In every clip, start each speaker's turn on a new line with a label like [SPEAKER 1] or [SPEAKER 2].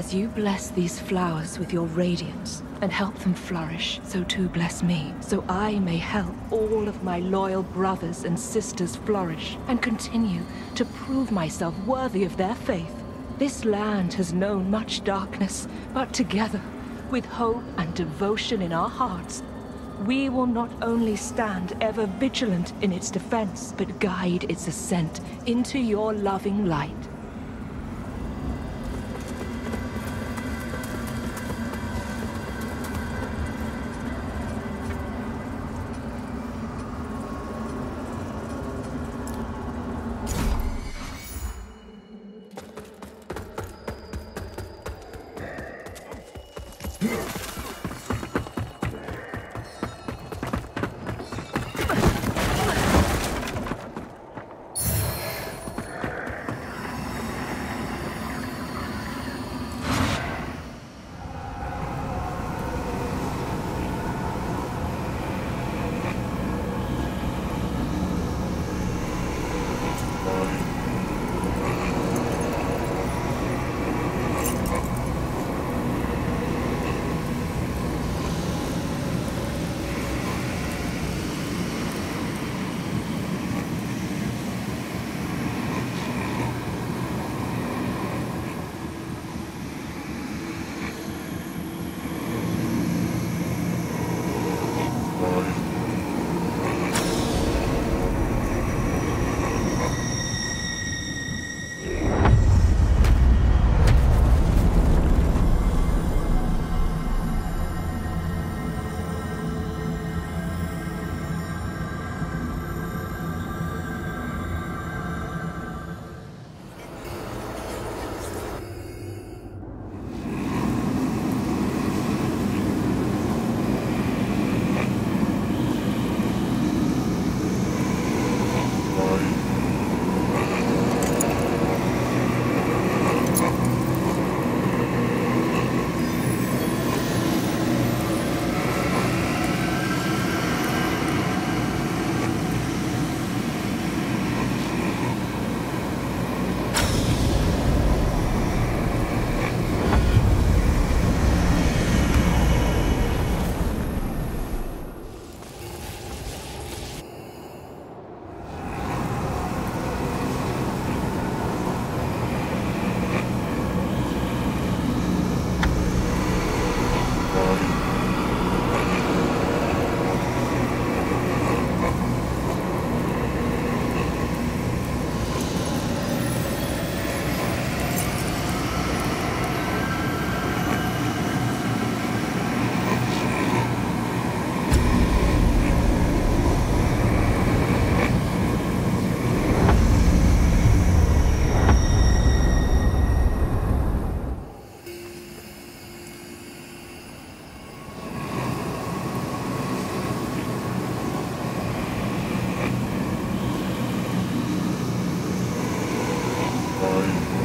[SPEAKER 1] As you bless these flowers with your radiance and help them flourish, so too bless me, so I may help all of my loyal brothers and sisters flourish and continue to prove myself worthy of their faith. This land has known much darkness, but together, with hope and devotion in our hearts, we will not only stand ever vigilant in its defense, but guide its ascent into your loving light. on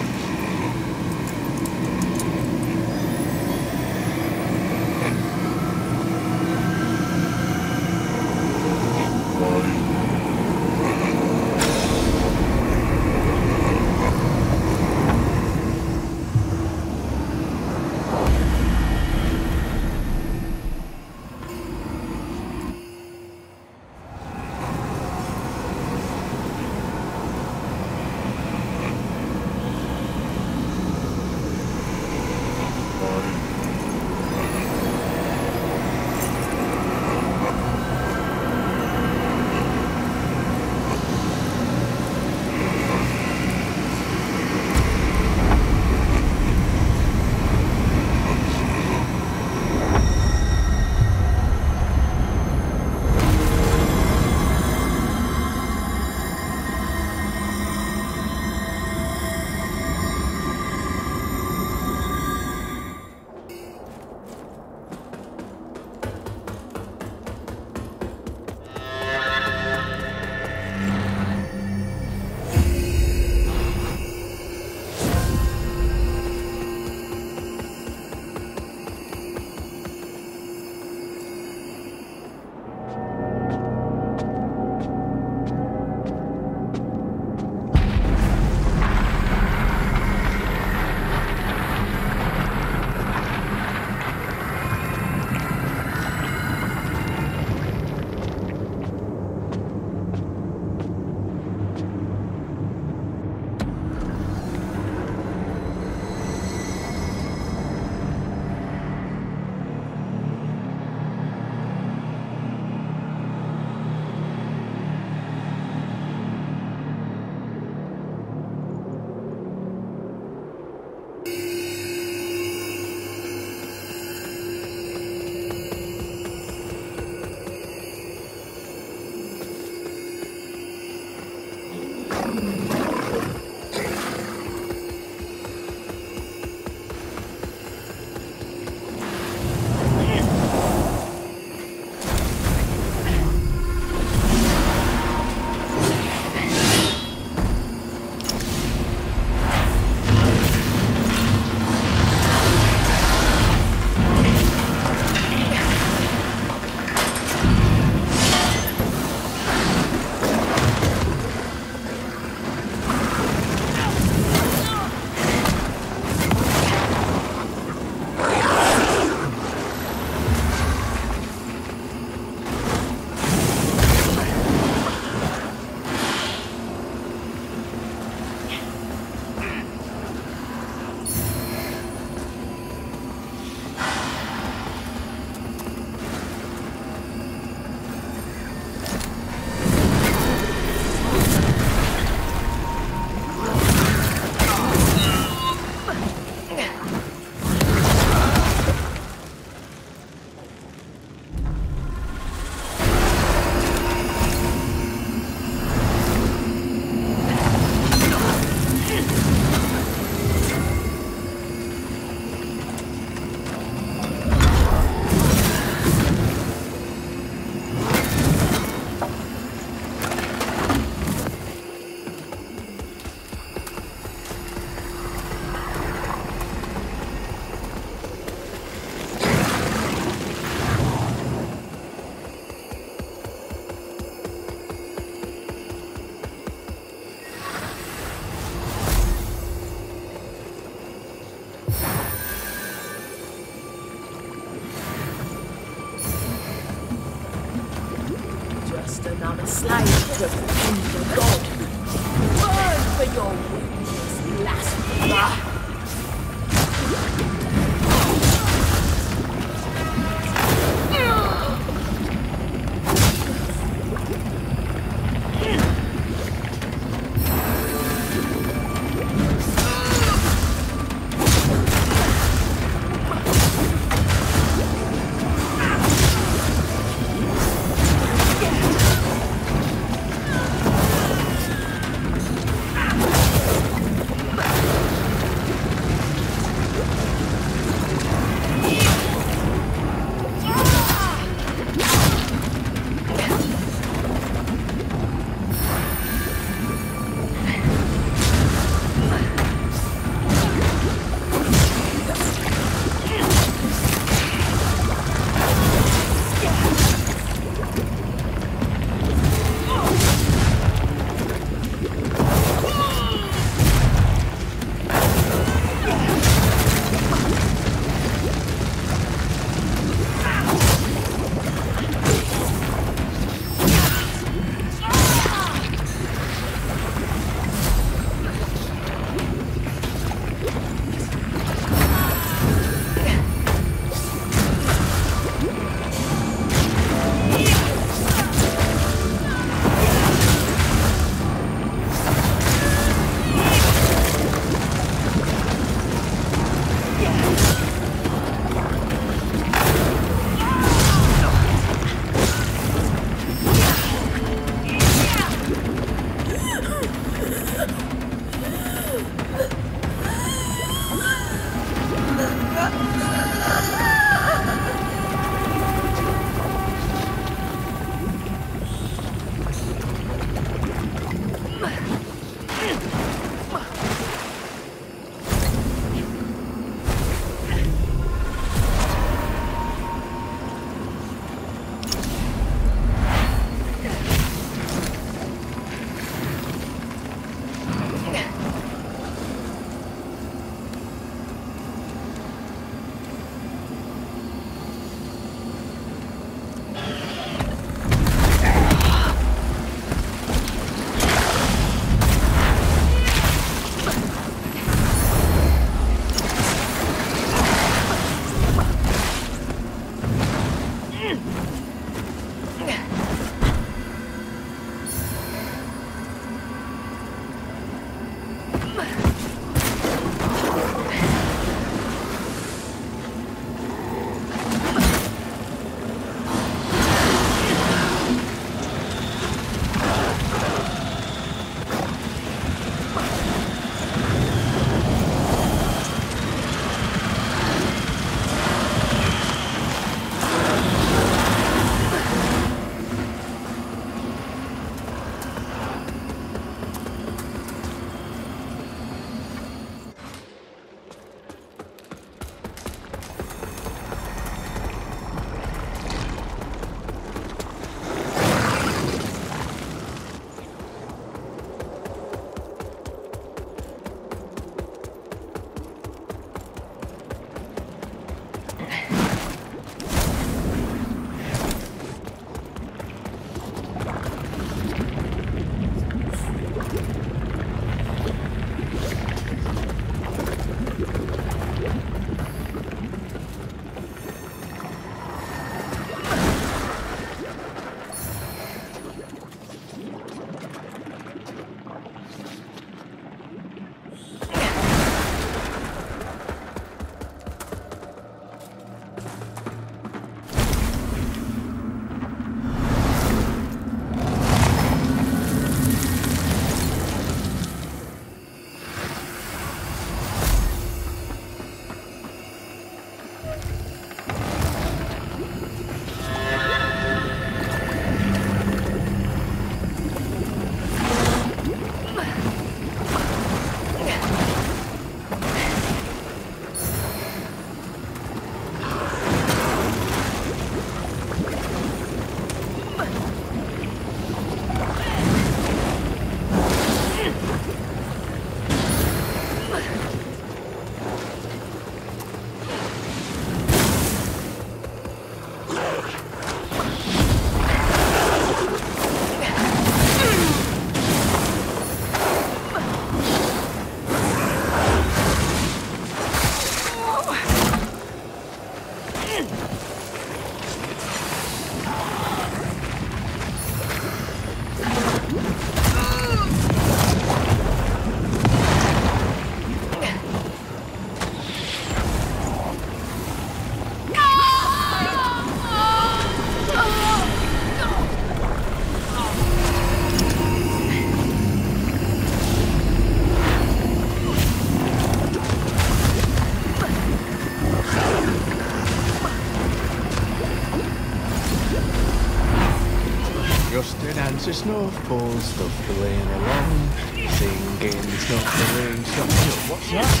[SPEAKER 1] To
[SPEAKER 2] snowfalls, stuff playing along, singing, snuffling, stuff. What's that?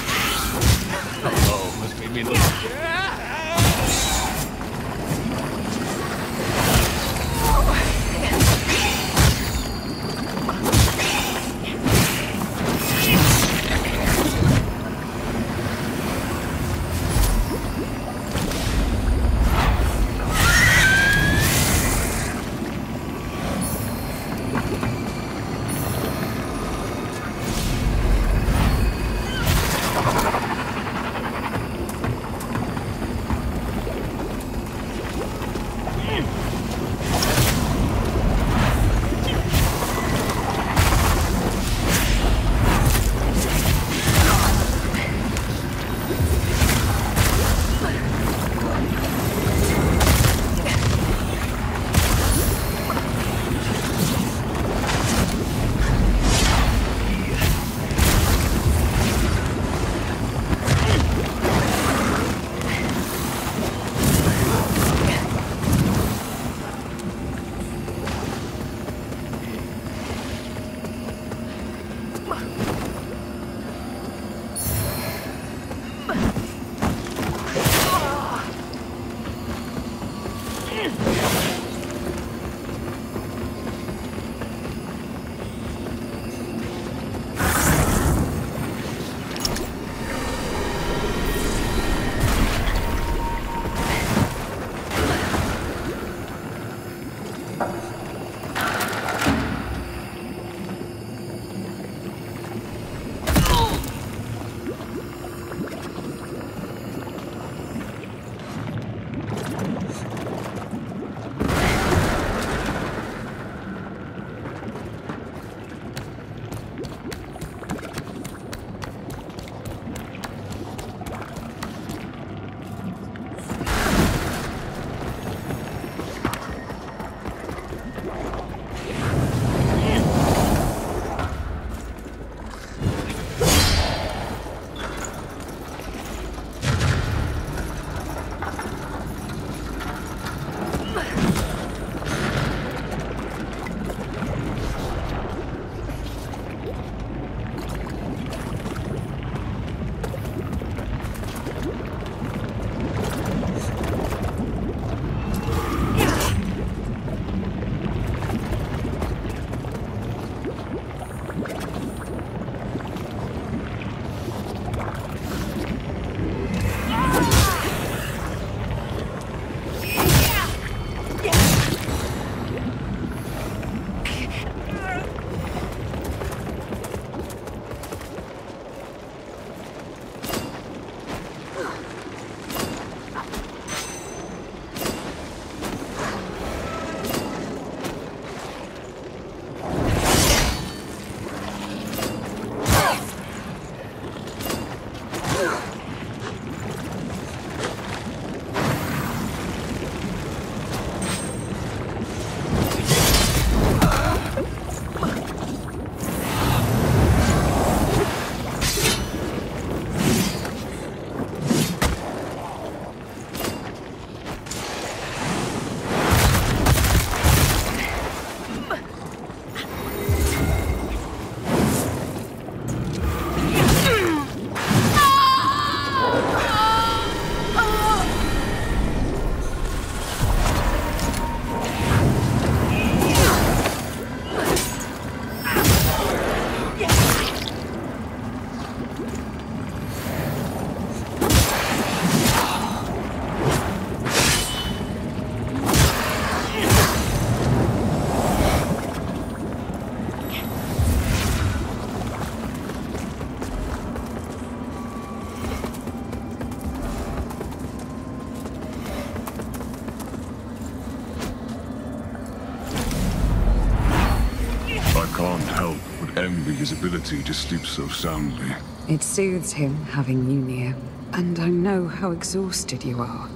[SPEAKER 3] Envy his ability to sleep so soundly.
[SPEAKER 4] It soothes him having you near. And I know how exhausted you are.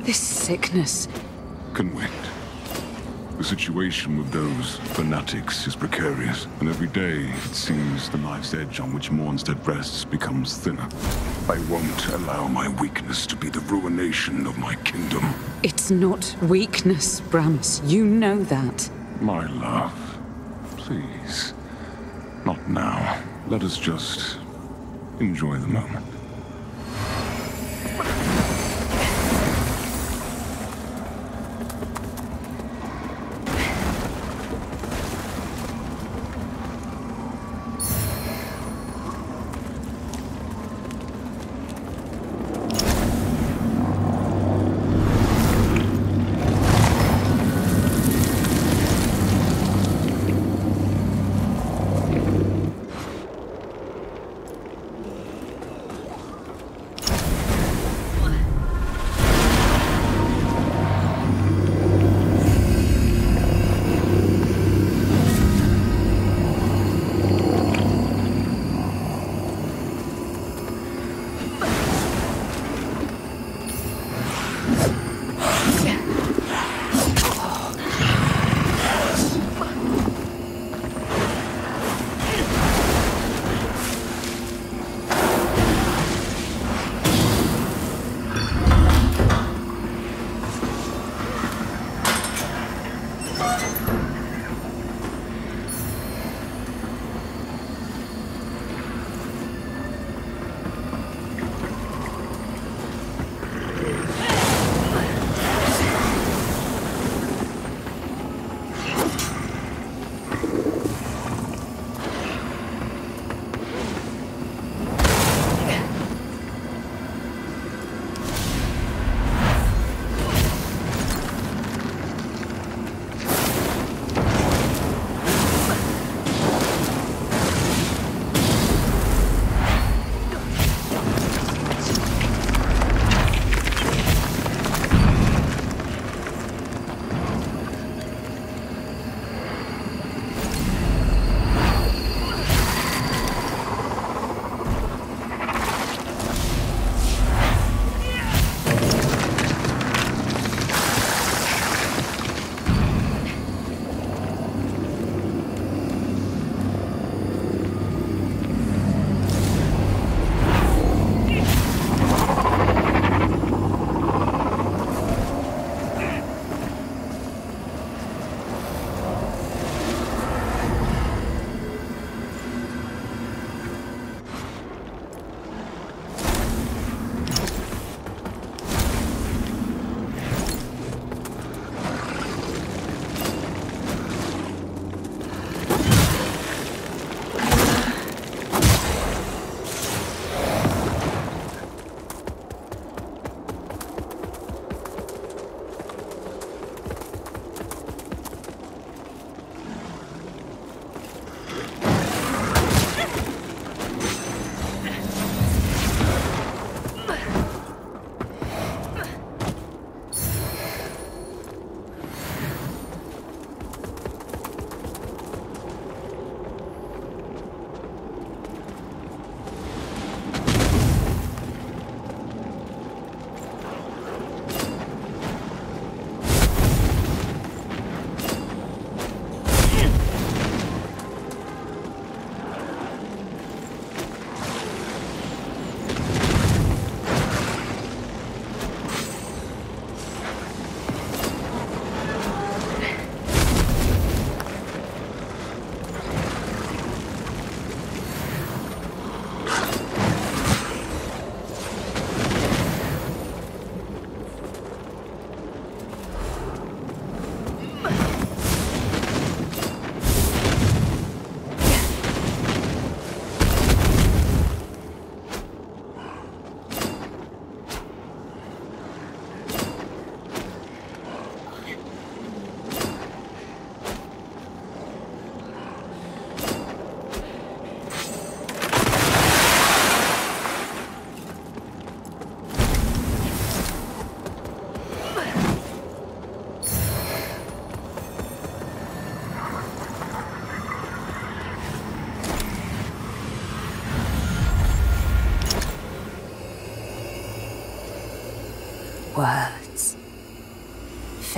[SPEAKER 4] This sickness.
[SPEAKER 3] Can wait. The situation with those fanatics is precarious, and every day it seems the knife's edge on which Mornstead rests becomes thinner. I won't allow my weakness to be the ruination of my kingdom.
[SPEAKER 4] It's not weakness, Bramis. You know that.
[SPEAKER 3] My love, please. Not now. Let us just enjoy the moment.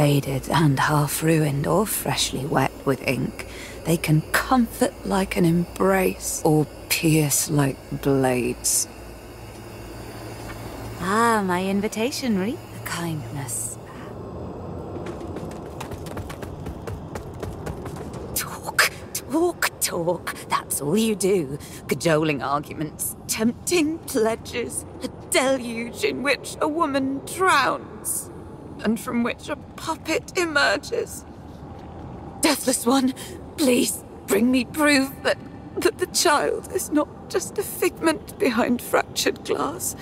[SPEAKER 4] Faded and half ruined or freshly wet with ink, they can comfort like an embrace or pierce like blades. Ah, my invitation reap the kindness. Talk, talk, talk. That's all you do. Cajoling arguments, tempting pledges, a deluge in which a woman drowns, and from which a puppet emerges. Deathless one, please bring me proof that, that the child is not just a figment behind fractured glass.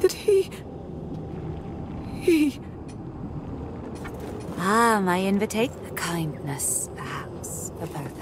[SPEAKER 4] That he. he. Ah, my invitation. Kindness, perhaps, for both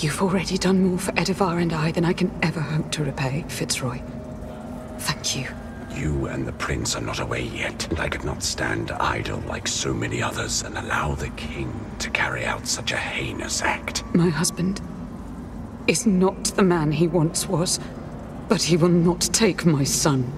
[SPEAKER 4] You've already done more for Edivar and I than I can ever hope to repay, Fitzroy. Thank you.
[SPEAKER 5] You and the prince are not away yet, and I could not stand idle like so many others and allow the king to carry out such a heinous act.
[SPEAKER 4] My husband is not the man he once was, but he will not take my son.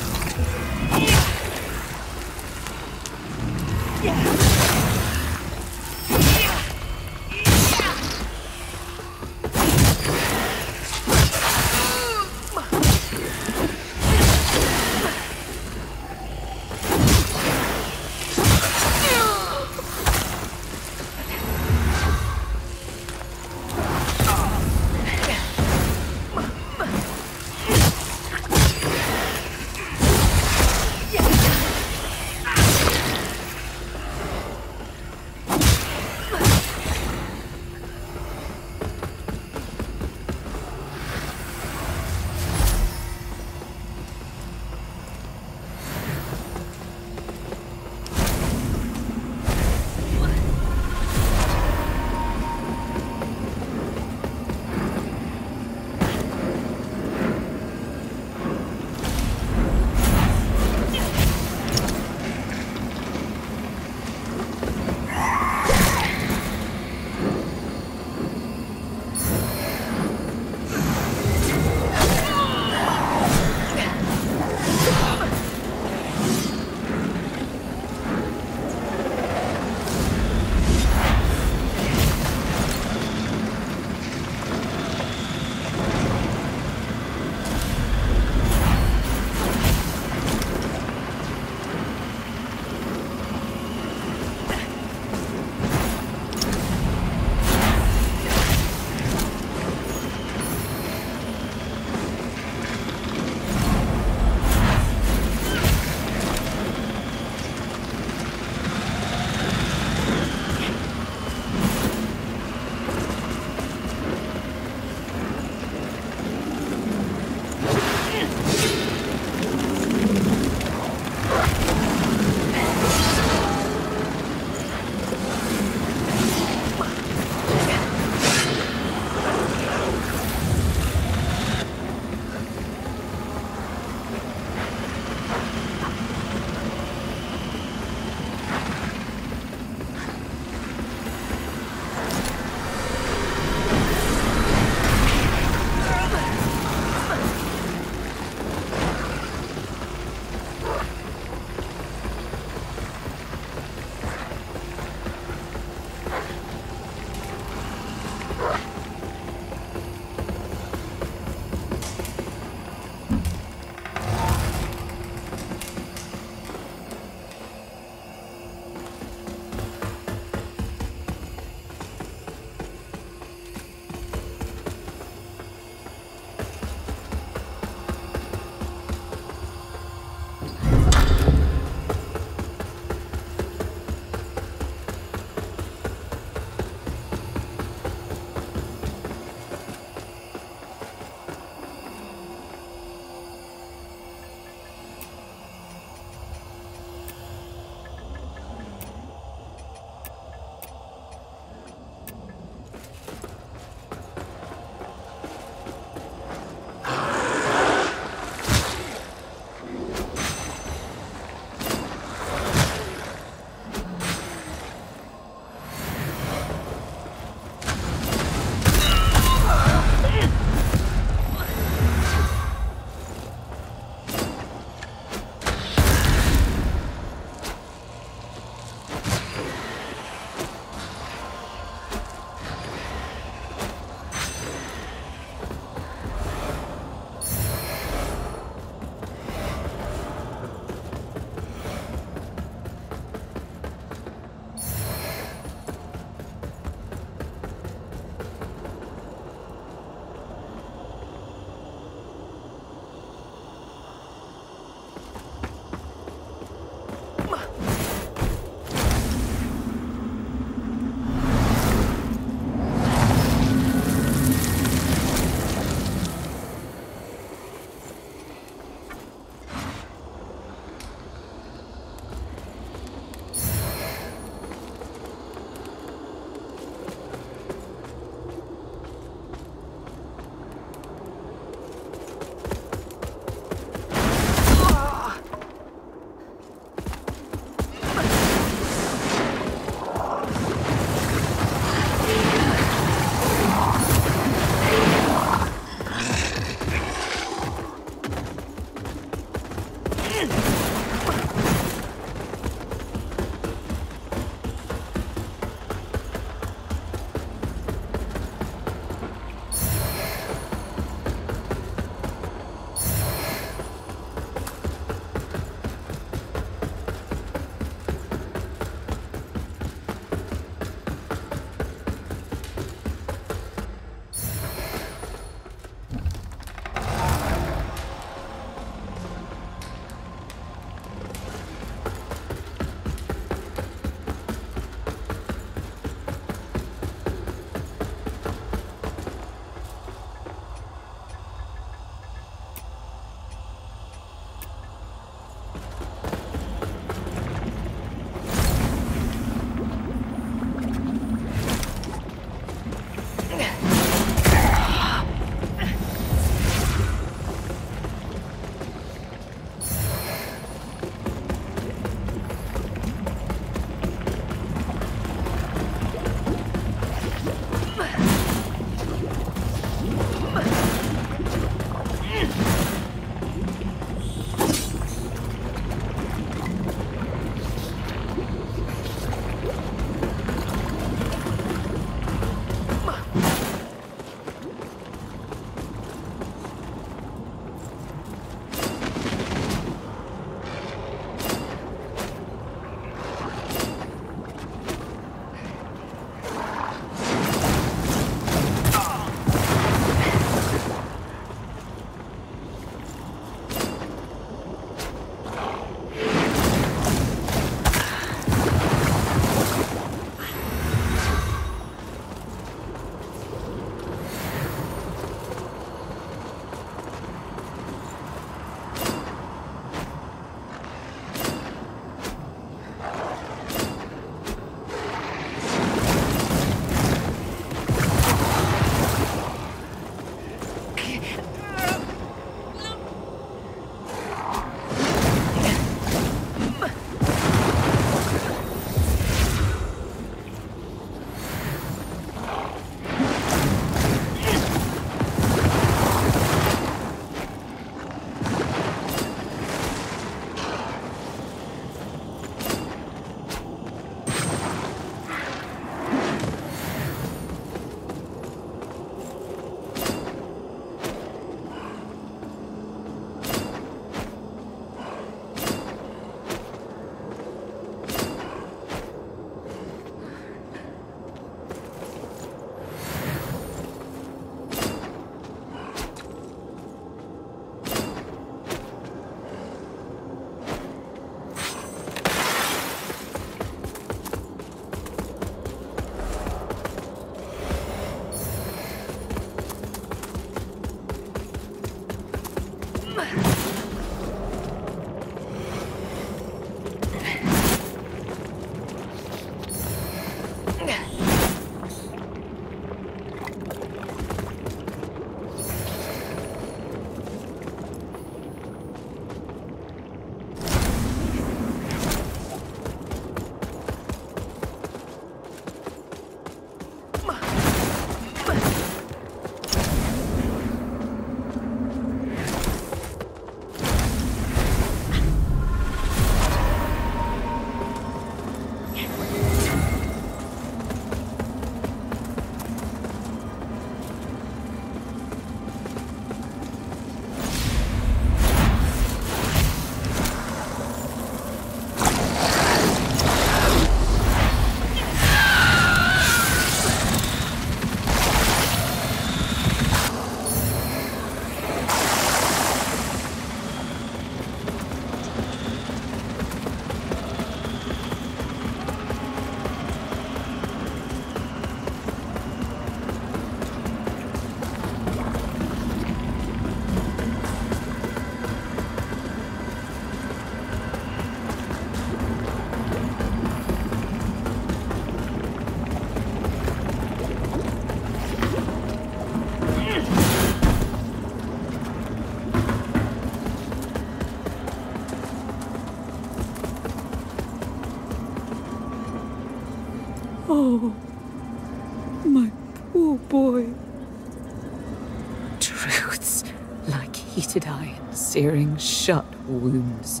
[SPEAKER 4] Searing shut wounds.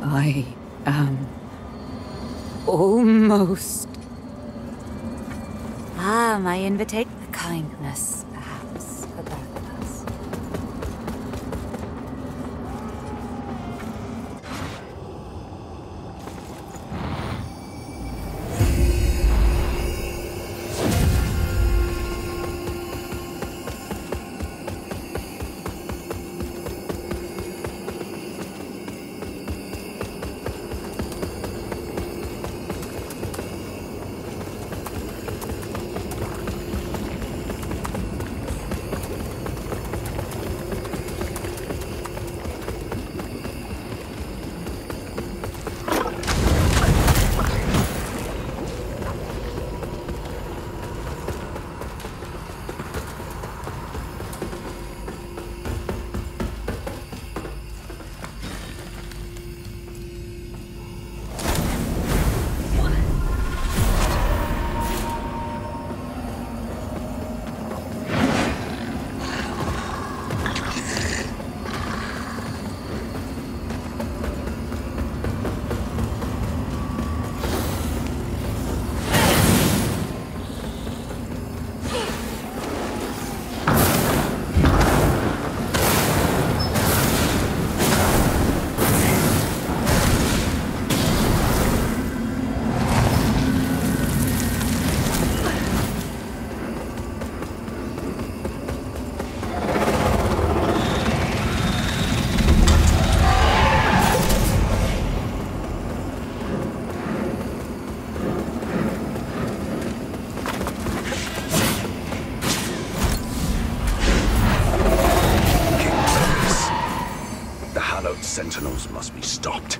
[SPEAKER 4] I am almost.
[SPEAKER 5] Sentinels must be stopped.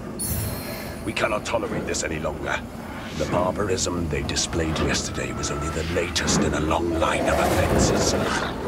[SPEAKER 5] We cannot tolerate this any longer. The barbarism they displayed yesterday was only the latest in a long line of offenses.